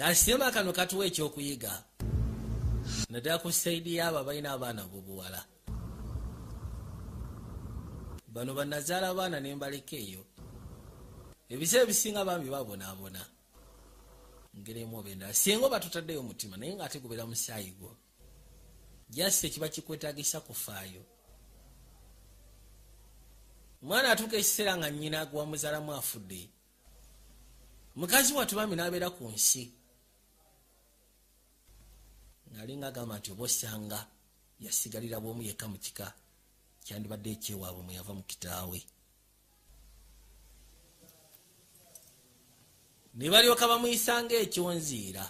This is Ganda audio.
kasitema kano katuwa ekyokuyiga. Naddala ku saidi yaabo abalina abaana bobuwala. Bano banazaala abaana nembaleka eyo. Ebiseera ebisinga bambi babonaabona. Ngeremu oba endala. Singa oba tutaddeyo omutima naye nga ate gubera musaayi gwo. Jasi ekiba kikwetagisa kufaayo. Omwana atuuka ekiseera nga nyina gwamuzaalamu afudde. Mukazi watubami nabeera ku nsi ngalinga agamba nti oba osanga yasigalira bwomu yekka mu kika kyandibadde ekyewaabwe mwe yava mu kitaawe. Ne balyoka bamuyisanga ekyonziira